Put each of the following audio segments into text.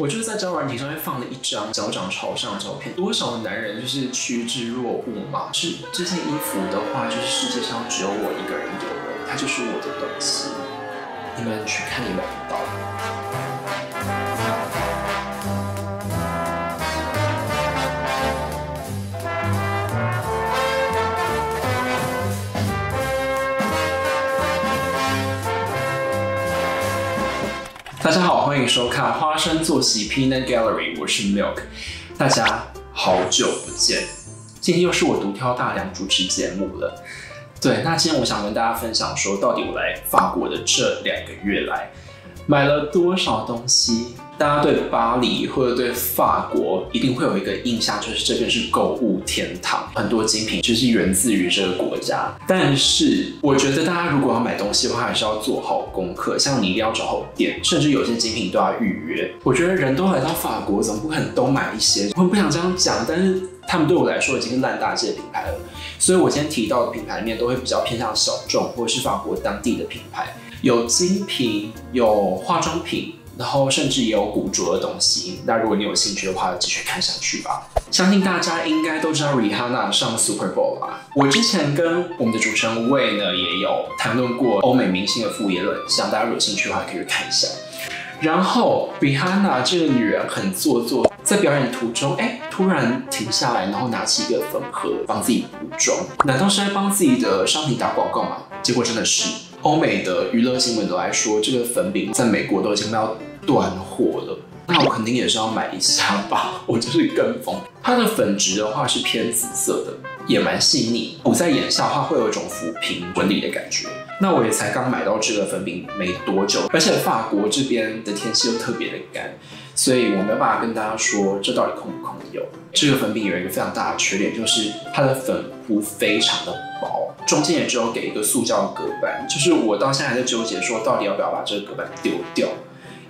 我就是在交友软体上面放了一张脚掌朝上的照片，多少男人就是趋之若鹜嘛。是这件衣服的话，就是世界上只有我一个人有了，它就是我的东西，你们去看也买不到。大家好，欢迎收看花生坐席 Peanut Gallery，我是 Milk。大家好久不见，今天又是我独挑大梁主持节目了。对，那今天我想跟大家分享说，到底我来法国的这两个月来买了多少东西。大家对巴黎或者对法国一定会有一个印象，就是这边是购物天堂，很多精品就是源自于这个国家。但是我觉得大家如果要买东西的话，还是要做好功课，像你一定要找好店，甚至有些精品都要预约。我觉得人都来到法国，怎么不可能都买一些。我不想这样讲，但是他们对我来说已经是烂大街的品牌了，所以我今天提到的品牌里面都会比较偏向小众或者是法国当地的品牌，有精品，有化妆品。然后甚至也有古着的东西，那如果你有兴趣的话，继续看下去吧。相信大家应该都知道 Rihanna 上 Super Bowl 吧？我之前跟我们的主持人 Way 呢也有谈论过欧美明星的副业论，希望大家有兴趣的话可以去看一下。然后 Rihanna 这个女人很做作，在表演途中，哎，突然停下来，然后拿起一个粉盒帮自己补妆，难道是在帮自己的商品打广告吗？结果真的是。欧美的娱乐新闻都来说，这个粉饼在美国都已经要断货了，那我肯定也是要买一下吧。我就是跟风。它的粉质的话是偏紫色的，也蛮细腻，补在眼下的话会有一种抚平纹理的感觉。那我也才刚买到这个粉饼没多久，而且法国这边的天气又特别的干，所以我没有办法跟大家说这到底控不控油。这个粉饼有一个非常大的缺点，就是它的粉扑非常的薄，中间也只有给一个塑胶隔板，就是我到现在还在纠结说到底要不要把这个隔板丢掉。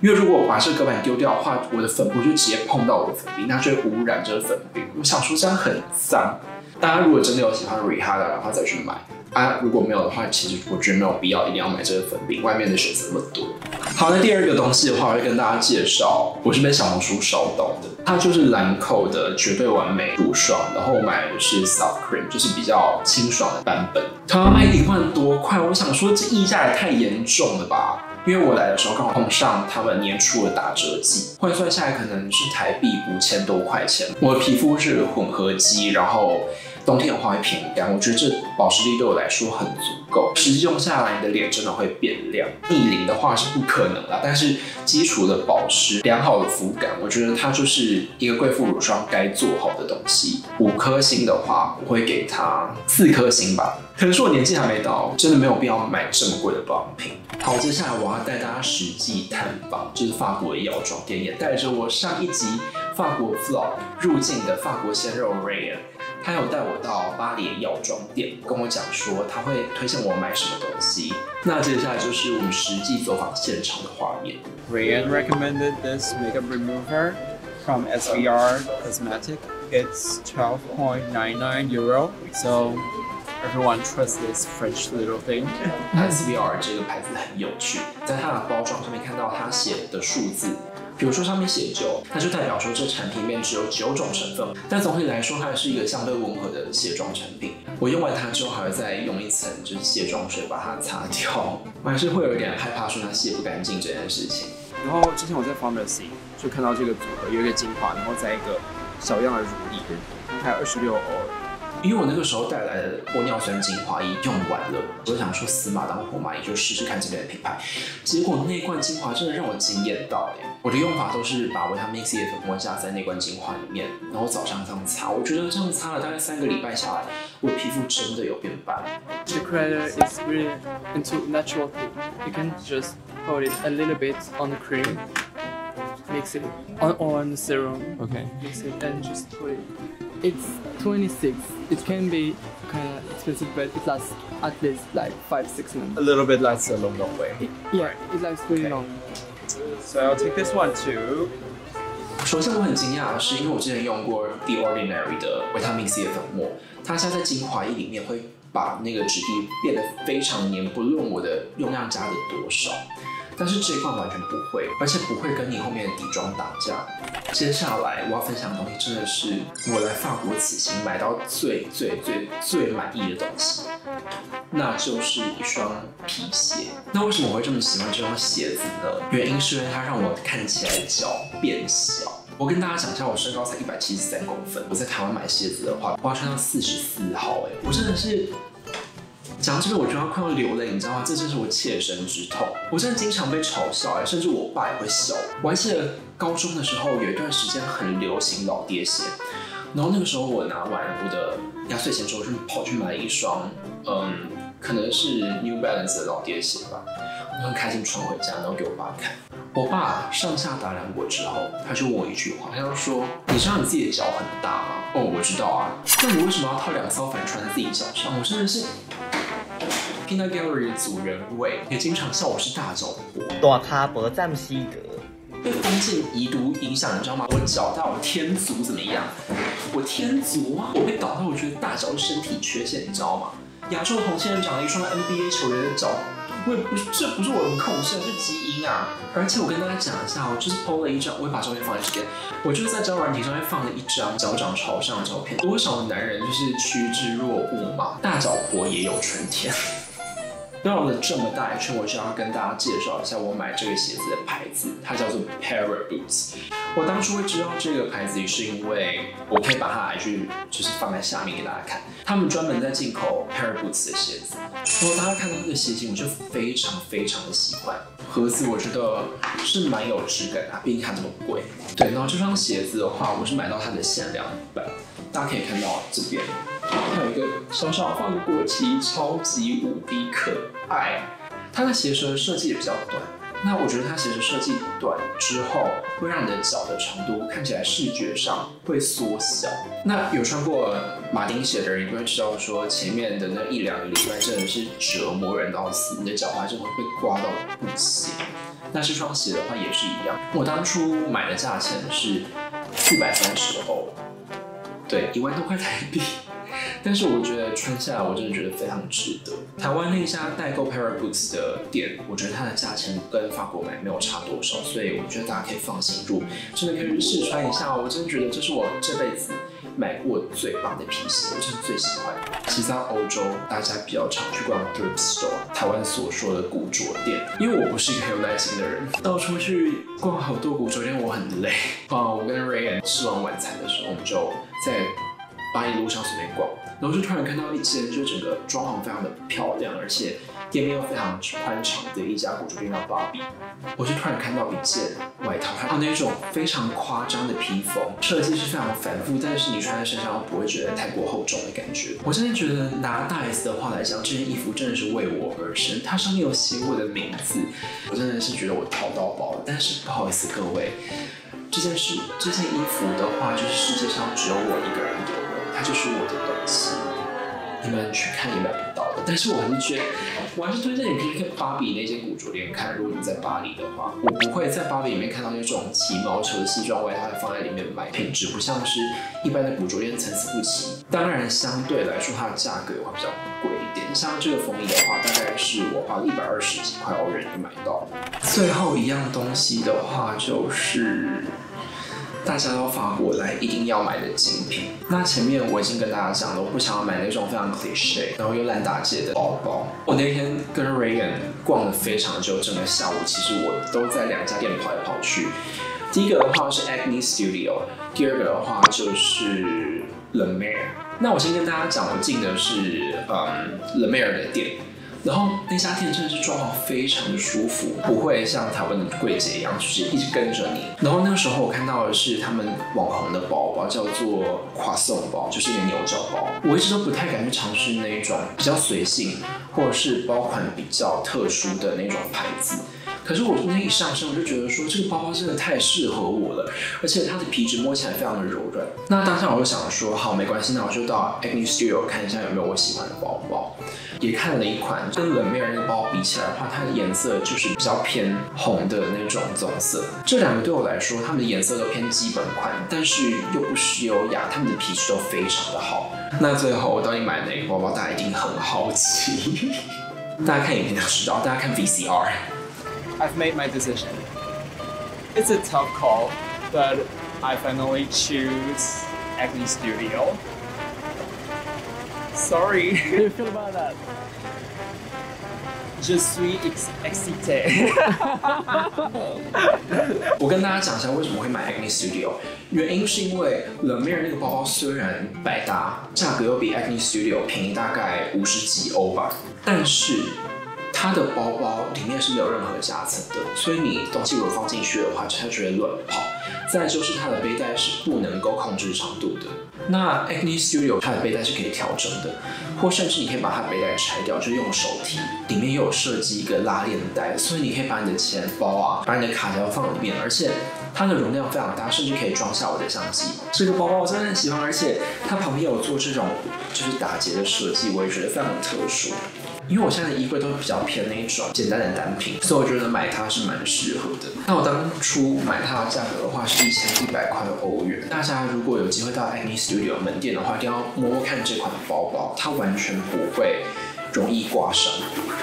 因为如果我把这个隔板丢掉的话，我的粉扑就直接碰到我的粉饼，那就会污染这个粉饼。我想说这样很脏。大家如果真的有喜欢 Rihanna 的话，再去买啊。如果没有的话，其实我觉得没有必要一定要买这个粉饼，外面的选择那么多。好，那第二个东西的话，我会跟大家介绍，我是被小红书烧到的，它就是兰蔻的绝对完美乳霜，然后我买的是 Soft Cream，就是比较清爽的版本，它要卖一万多块，我想说这溢价也太严重了吧。因为我来的时候刚好碰上他们年初的打折季，换算下来可能是台币五千多块钱。我的皮肤是混合肌，然后冬天的话会偏干，我觉得这保湿力对我来说很足够。实际用下来，你的脸真的会变亮。逆龄的话是不可能啦，但是基础的保湿、良好的肤感，我觉得它就是一个贵妇乳霜该做好的东西。五颗星的话，我会给它四颗星吧。可能是我年纪还没到，真的没有必要买这么贵的保养品。好，接下来我要带大家实际探访，就是法国的药妆店，也带着我上一集法国 vlog 入境的法国鲜肉 Ryan，他有带我到巴黎的药妆店，跟我讲说他会推荐我买什么东西。那接下来就是我们实际走访现场的画面。Rayan recommended this makeup remover from SVR Cosmetic. It's 12.99 euro. So everyone trusts this French little thing. SVR 这个牌子很有趣，在它的包装上面看到它写的数字，比如说上面写九，那就代表说这产品里面只有九种成分。但总体来说，它是一个相对温和的卸妆产品。我用完它之后，还会再用一层就是卸妆水把它擦掉。我还是会有一点害怕说它卸不干净这件事情。然后之前我在 pharmacy 就看到这个组合，有一个精华，然后再一个小样的乳液，才二十六欧。因为我那个时候带来的玻尿酸精华液用完了，我想说死马当活马医，就试试看这边的品牌。结果那罐精华真的让我惊艳到哎！我的用法都是把维他命 C 的粉末加在那罐精华里面，然后早上这样擦。我觉得这样擦了大概三个礼拜下来，我的皮肤真的有变白。The creator is really into natural thing. You can just put it a little bit on the cream, mix it on or on the serum. Okay. Mix it and just put it. It's 26. It can be kind of expensive, but it lasts at least like five, six A months. little bit lasts a long, long way. Yeah, it lasts really long. So I'll take this one too. 首先我很惊讶的是，因为我之前用过 The Ordinary 的维他命 C 的粉末，它现在在精华液里面会把那个质地变得非常黏，不论我的用量加的多少。 但是这一罐完全不会，而且不会跟你后面的底妆打架。接下来我要分享的东西真的是我来法国此行买到最最最最满意的东西，那就是一双皮鞋。那为什么我会这么喜欢这双鞋子呢？原因是因为它让我看起来脚变小。我跟大家讲一下，我身高才一百七十三公分，我在台湾买鞋子的话，我要穿到四十四号，哎，我真的是。讲到这边，我觉得快要流泪，你知道吗？这真是我切身之痛。我真的经常被嘲笑，哎，甚至我爸也会笑。我还记得高中的时候，有一段时间很流行老爹鞋，然后那个时候我拿完我的压岁钱之后，就跑去买了一双，嗯，可能是 New Balance 的老爹鞋吧。我很开心穿回家，然后给我爸看。我爸上下打量我之后，他就问我一句话，他就说：“你知道你自己的脚很大吗？”哦，我知道啊。那你为什么要套两艘帆船在自己脚上？我真的是。Pina Gallery 的主人位也经常笑我是大脚婆，大卡伯占西格，被封建遗毒影响，你知道吗？我脚大，我天足怎么样？我天足啊！我被导到，我觉得大脚是身体缺陷，你知道吗？亚洲同性恋长了一双 NBA 球员的脚，我也不是，这不是我的控制，是基因啊！而且我跟大家讲一下，我就是 PO 了一张，我会把照片放在这边，我就是在交软体上面放了一张脚掌朝上的照片。多少男人就是趋之若鹜嘛，大脚婆也有春天。绕了这么大一圈，我想要跟大家介绍一下我买这个鞋子的牌子，它叫做 Para Boots。我当初会知道这个牌子也，是因为我可以把它去就是放在下面给大家看。他们专门在进口 Para Boots 的鞋子，然后大家看到这个鞋型，我就非常非常的喜欢。盒子我觉得是蛮有质感的，毕竟它这么贵。对，然后这双鞋子的话，我是买到它的限量版，大家可以看到这边。还有一个小小放的国旗，超级无敌可爱。它的鞋舌设计也比较短，那我觉得它鞋舌设计短之后，会让你的脚的长度看起来视觉上会缩小。那有穿过马丁鞋的人，你会知道说前面的那一两个礼拜真的是折磨人到死，你的脚踝真的会被刮到不行。那这双鞋的话也是一样，我当初买的价钱是四百三十欧，对，一万多块台币。但是我觉得穿下来，我真的觉得非常值得。台湾那家代购 Para Boots 的店，我觉得它的价钱跟法国买没有差多少，所以我觉得大家可以放心入，真的可以去试穿一下。我真的觉得这是我这辈子买过最棒的皮鞋，我真的最喜欢。其实在欧洲，大家比较常去逛 thrift store，台湾所说的古着店。因为我不是一个很有耐心的人，到处去逛好多古着店，我很累。啊，我跟 Ryan 吃完晚餐的时候，我们就在巴黎路上随便逛。然后就突然看到一间，就整个装潢非常的漂亮，而且店面又非常宽敞的一家古着店叫芭比。我就突然看到一件外套，它有那种非常夸张的披风，设计是非常繁复，但是你穿在身上又不会觉得太过厚重的感觉。我真的觉得拿大 S 的话来讲，这件衣服真的是为我而生，它上面有写我的名字，我真的是觉得我淘到宝了。但是不好意思各位，这件事这件衣服的话，就是世界上只有我一个人有，就是我的东西。你们去看也买不到的，但是我还是觉得，我还是推荐你可以去芭比那间古着店看。如果你在巴黎的话，我不会在芭比里面看到那种起毛球的西装外套放在里面买，品质不像是一般的古着店参差不齐。当然，相对来说它的价格会比较贵一点。像这个风衣的话，大概是我花了一百二十几块欧元就买到。最后一样东西的话就是。大家到法国来一定要买的精品。那前面我已经跟大家讲了，我不想要买那种非常 cliche，然后又烂大街的包包。我那天跟 Reagan 逛了非常久，整个下午其实我都在两家店跑来跑去。第一个的话是 Acne Studio，第二个的话就是 Le Mer。那我先跟大家讲，我进的是嗯 Le Mer 的店。然后那家店真的是装潢非常的舒服，不会像台湾的柜姐一样，就是一直跟着你。然后那个时候我看到的是他们网红的包包，叫做跨送包，就是一个牛角包。我一直都不太敢去尝试那一种比较随性，或者是包款比较特殊的那种牌子。可是我那一上身，我就觉得说这个包包真的太适合我了，而且它的皮质摸起来非常的柔软。那当下我就想说，好，没关系，那我就到 Acne Studio 看一下有没有我喜欢的包包。也看了一款跟冷面那个包比起来的话，它的颜色就是比较偏红的那种棕色。这两个对我来说，它们的颜色都偏基本款，但是又不失优雅，它们的皮质都非常的好。那最后我到底买哪个包包，大家一定很好奇。大家看影片就知道，大家看 VCR。I've made my decision. It's a tough call, but I finally choose Acne Studio. Sorry. How do you feel about that? Je suis ex- excité. 我跟大家讲一下为什么会买 Acne Studio，原因是因为 Le Mer 那个包包虽然百搭，价格又比 Acne Studio 便宜大概五十几欧吧，但是 它的包包里面是没有任何夹层的，所以你东西如果放进去的话，它就会乱跑。再就是它的背带是不能够控制长度的。那 Acne Studio 它的背带是可以调整的，或甚至你可以把它背带拆掉，就用手提，里面也有设计一个拉链带，所以你可以把你的钱包啊，把你的卡条放里面，而且它的容量非常大，甚至可以装下我的相机。这个包包我真的很喜欢，而且它旁边有做这种就是打结的设计，我也觉得非常特殊。因为我现在的衣柜都比较偏那种简单的单品，所以我觉得买它是蛮适合的。那我当初买它的价格的话是一千一百块欧元。大家如果有机会到 Acne Studio 门店的话，一定要摸摸看这款包包，它完全不会容易刮伤。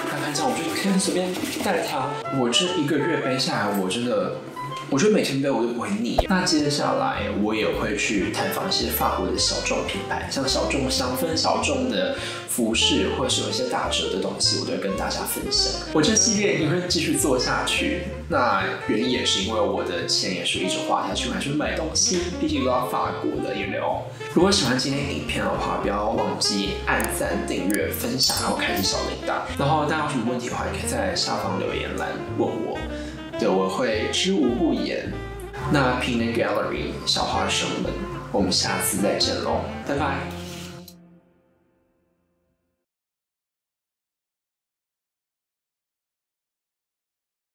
看看这样，我就可以随便带它。我这一个月背下来，我真的。我觉得每天背我都不会腻。那接下来我也会去探访一些法国的小众品牌，像小众香氛、小众的服饰，或者是有一些打折的东西，我都会跟大家分享。我这系列也会继续做下去。那原因也是因为我的钱也是一直花下去，还是买东西，毕竟都要法国的，you know。如果喜欢今天影片的话，不要忘记按赞、订阅、分享，然后开启小铃铛。然后大家有什么问题的话，也可以在下方留言栏问我。对，我会知无不言。那 Peanut Gallery 小花生们，我们下次再见喽，拜拜。